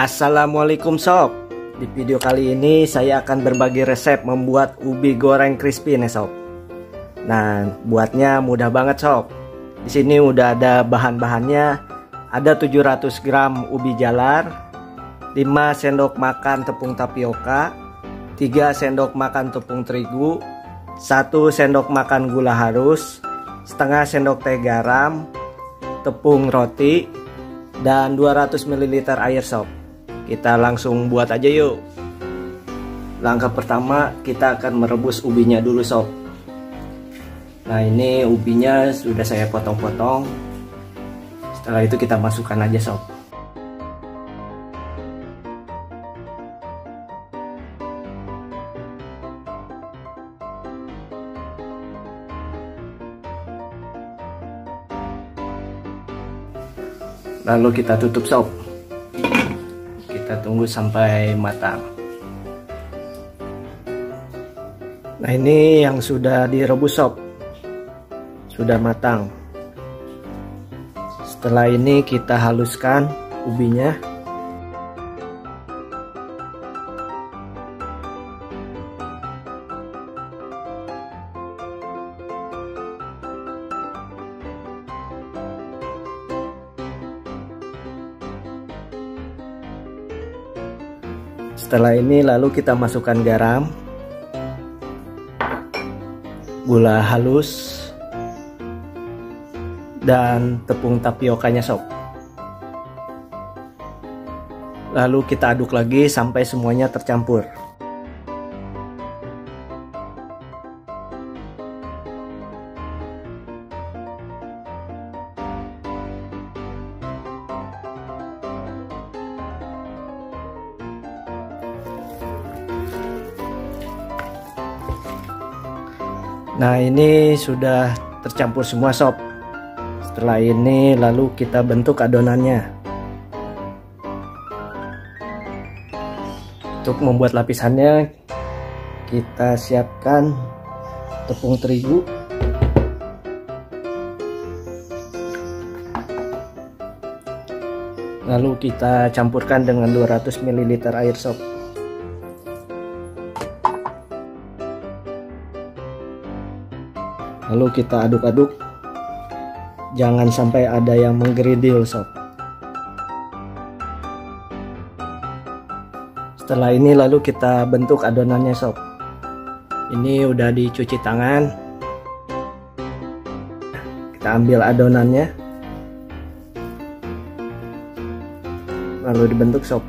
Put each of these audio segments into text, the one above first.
Assalamualaikum sob. Di video kali ini saya akan berbagi resep membuat ubi goreng crispy nih sob. Nah buatnya mudah banget sob. Di sini udah ada bahan-bahannya. Ada 700 gram ubi jalar 5 sendok makan tepung tapioka 3 sendok makan tepung terigu 1 sendok makan gula halus setengah sendok teh garam tepung roti dan 200 ml air sob kita langsung buat aja yuk. Langkah pertama kita akan merebus ubinya dulu sob. Nah ini ubinya sudah saya potong-potong. Setelah itu kita masukkan aja sob. Lalu kita tutup sob kita tunggu sampai matang. Nah ini yang sudah direbus sob. Sudah matang. Setelah ini kita haluskan ubinya Setelah ini lalu kita masukkan garam, gula halus, dan tepung tapiokanya sob. Lalu kita aduk lagi sampai semuanya tercampur. Nah ini sudah tercampur semua sob. Setelah ini lalu kita bentuk adonannya. Untuk membuat lapisannya Kita siapkan tepung terigu. Lalu kita campurkan dengan 200 ml air sob lalu kita aduk-aduk. Jangan sampai ada yang menggeridil sob. Setelah ini lalu kita bentuk adonannya sob. Ini udah dicuci tangan. Kita ambil adonannya. Lalu dibentuk sob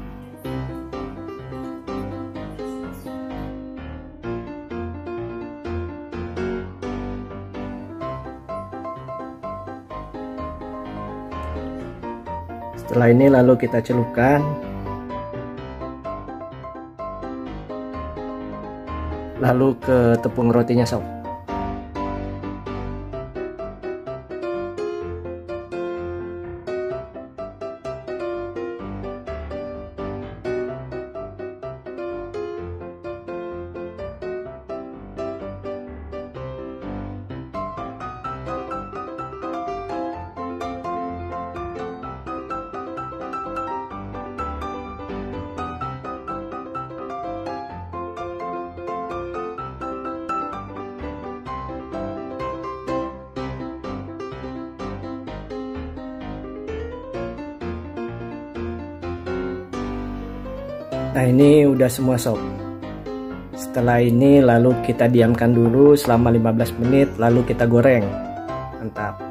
Setelah ini lalu kita celupkan. Lalu ke tepung rotinya sob. Nah ini udah semua sob. Setelah ini lalu kita diamkan dulu selama 15 menit lalu kita goreng. Mantap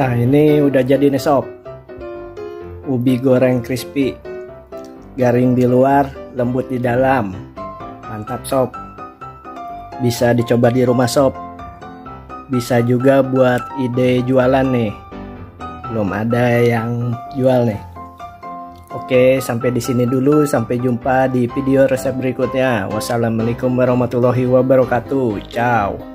Nah ini udah jadi nih sob ubi goreng crispy. Garing di luar, lembut di dalam. Mantap sob. Bisa dicoba di rumah sob. Bisa juga buat ide jualan nih. Belum ada yang jual nih. Oke, sampai di sini dulu. Sampai jumpa di video resep berikutnya. Wassalamualaikum warahmatullahi wabarakatuh. Ciao.